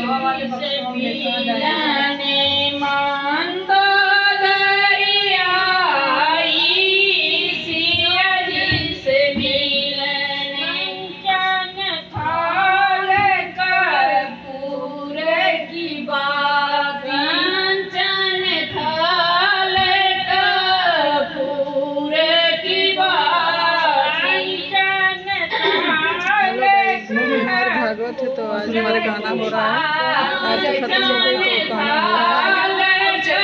Bawa वाले पक्षों में जागृत है तो आज हमारा गाना हो रहा है। आज खत्म हो गई तो गाना हो रहा है। अच्छा